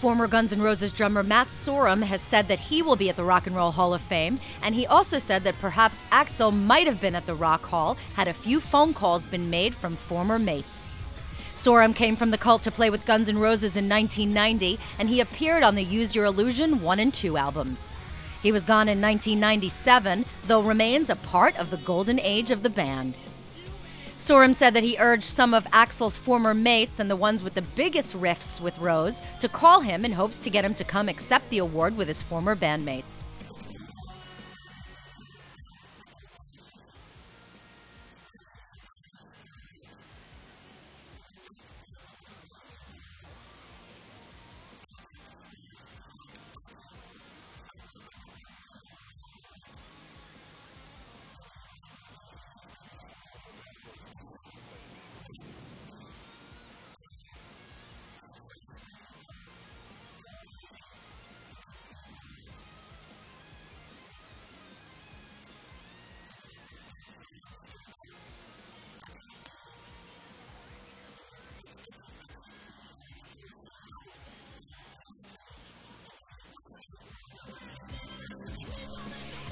Former Guns N' Roses drummer Matt Sorum has said that he will be at the Rock and Roll Hall of Fame, and he also said that perhaps Axl might have been at the Rock Hall had a few phone calls been made from former mates. Sorum came from the cult to play with Guns N' Roses in 1990, and he appeared on the Use Your Illusion 1 and 2 albums. He was gone in 1997, though remains a part of the golden age of the band. Sorum said that he urged some of Axl's former mates and the ones with the biggest rifts with Rose to call him in hopes to get him to come accept the award with his former bandmates.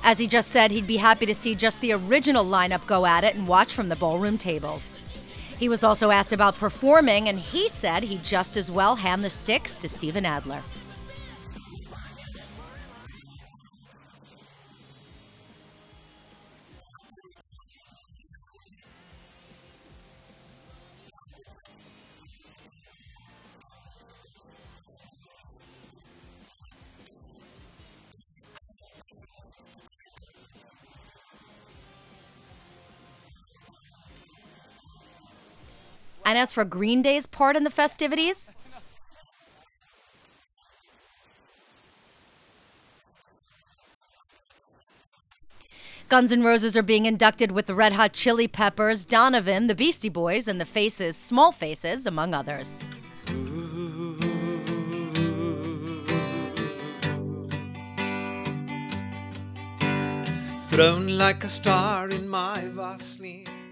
As he just said, he'd be happy to see just the original lineup go at it and watch from the ballroom tables. He was also asked about performing, and he said he'd just as well hand the sticks to Steven Adler. And as for Green Day's part in the festivities, Guns N' Roses are being inducted with the Red Hot Chili Peppers, Donovan, the Beastie Boys, and the Faces, Small Faces, among others. Thrown like a star in my Vaseline.